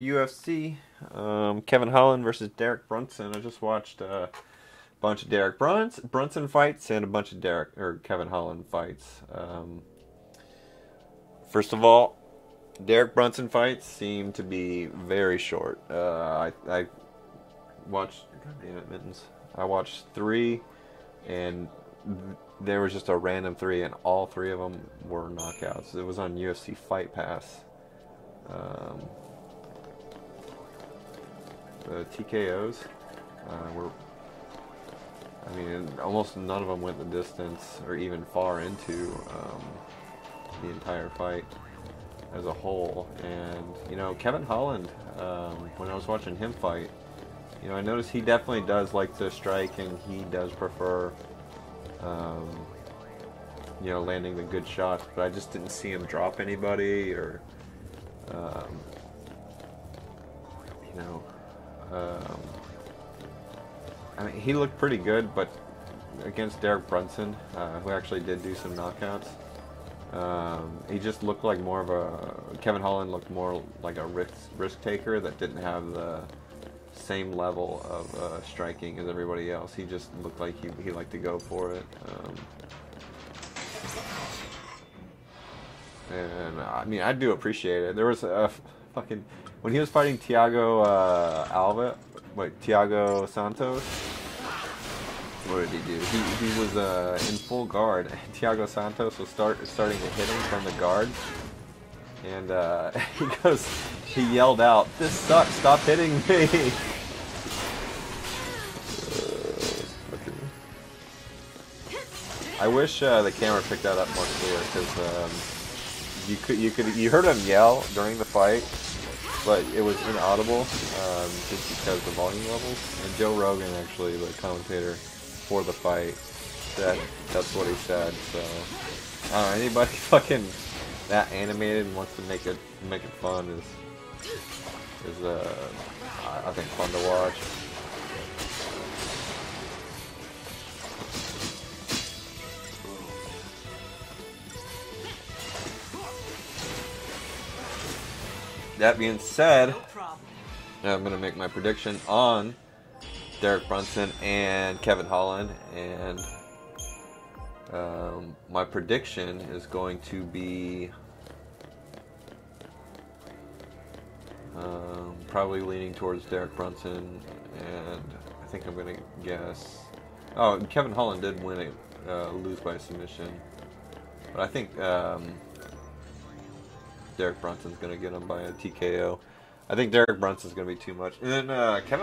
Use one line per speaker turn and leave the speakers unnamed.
UFC, um, Kevin Holland versus Derek Brunson. I just watched a bunch of Derek Brunson, Brunson fights and a bunch of Derek or Kevin Holland fights. Um, first of all, Derek Brunson fights seem to be very short. Uh, I, I watched, God damn it, mittens. I watched three, and there was just a random three, and all three of them were knockouts. It was on UFC Fight Pass. Um, the TKOs uh, were, I mean, almost none of them went the distance or even far into um, the entire fight as a whole. And, you know, Kevin Holland, um, when I was watching him fight, you know, I noticed he definitely does like to strike and he does prefer, um, you know, landing the good shots, but I just didn't see him drop anybody or, um, you know, um, I mean, he looked pretty good, but against Derek Brunson, uh, who actually did do some knockouts, um, he just looked like more of a Kevin Holland looked more like a risk risk taker that didn't have the same level of uh, striking as everybody else. He just looked like he he liked to go for it. Um, and I mean, I do appreciate it. There was a fucking when he was fighting Thiago uh, Alva, wait, Thiago Santos. What did he do? He, he was uh, in full guard. Thiago Santos was start starting to hit him from the guard, and uh, he goes, he yelled out, "This sucks! Stop hitting me!" I wish uh, the camera picked that up more clear because um, you could you could you heard him yell during the fight, but it was inaudible um, just because the volume levels. And Joe Rogan, actually, the commentator for the fight, said that's what he said. So, anybody fucking that animated and wants to make it make it fun is is uh, I think fun to watch. That being said, I'm going to make my prediction on Derek Brunson and Kevin Holland. And um, my prediction is going to be um, probably leaning towards Derek Brunson. And I think I'm going to guess. Oh, Kevin Holland did win it, uh, lose by submission. But I think. Um, Derek Brunson's going to get him by a TKO. I think Derek Brunson's going to be too much. And then uh, Kevin